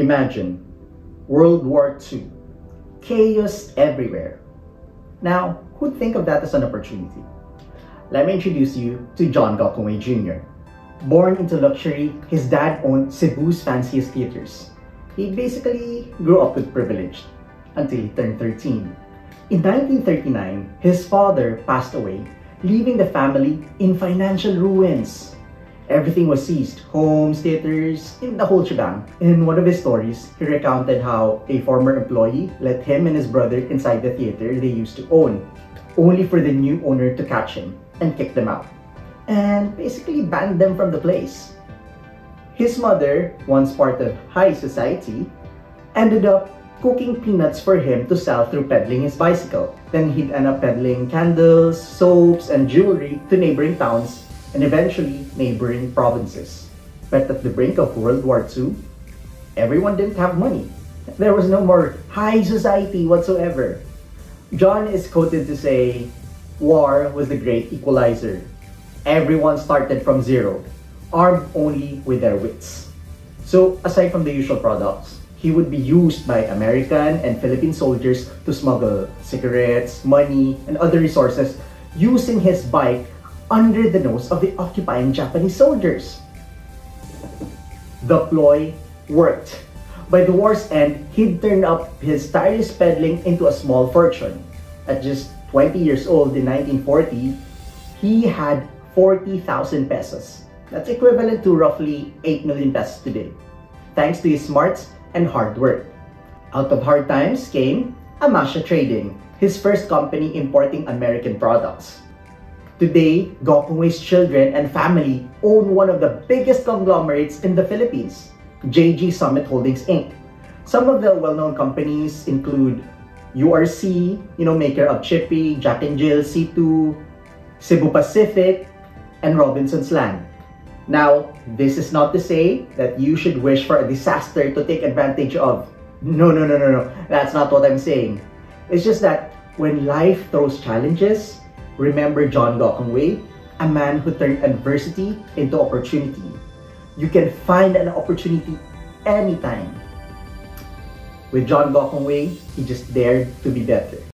Imagine World War II, chaos everywhere. Now, who'd think of that as an opportunity? Let me introduce you to John Gokongwei Jr. Born into luxury, his dad owned Cebu's fanciest theaters. He basically grew up with privilege until he turned 13. In 1939, his father passed away, leaving the family in financial ruins. Everything was seized, homes, theaters, in the whole shebang. In one of his stories, he recounted how a former employee let him and his brother inside the theater they used to own, only for the new owner to catch him and kick them out and basically banned them from the place. His mother, once part of high society, ended up cooking peanuts for him to sell through peddling his bicycle. Then he'd end up peddling candles, soaps, and jewelry to neighboring towns and eventually neighboring provinces. But at the brink of World War II, everyone didn't have money. There was no more high society whatsoever. John is quoted to say, War was the great equalizer everyone started from zero, armed only with their wits. So aside from the usual products, he would be used by American and Philippine soldiers to smuggle cigarettes, money, and other resources using his bike under the nose of the occupying Japanese soldiers. The ploy worked. By the war's end, he'd turned up his tireless peddling into a small fortune. At just 20 years old in 1940, he had 40,000 pesos. That's equivalent to roughly 8 million pesos today, thanks to his smarts and hard work. Out of hard times came Amasia Trading, his first company importing American products. Today, Gokongwei's children and family own one of the biggest conglomerates in the Philippines, JG Summit Holdings Inc. Some of the well-known companies include URC, you know, maker of Chippy, Jack and Jill, C2, Cebu Pacific, and Robinson's Land. Now, this is not to say that you should wish for a disaster to take advantage of. No, no, no, no, no. That's not what I'm saying. It's just that when life throws challenges, remember John Gokongwei, a man who turned adversity into opportunity. You can find an opportunity anytime. With John Gokongwei, he just dared to be better.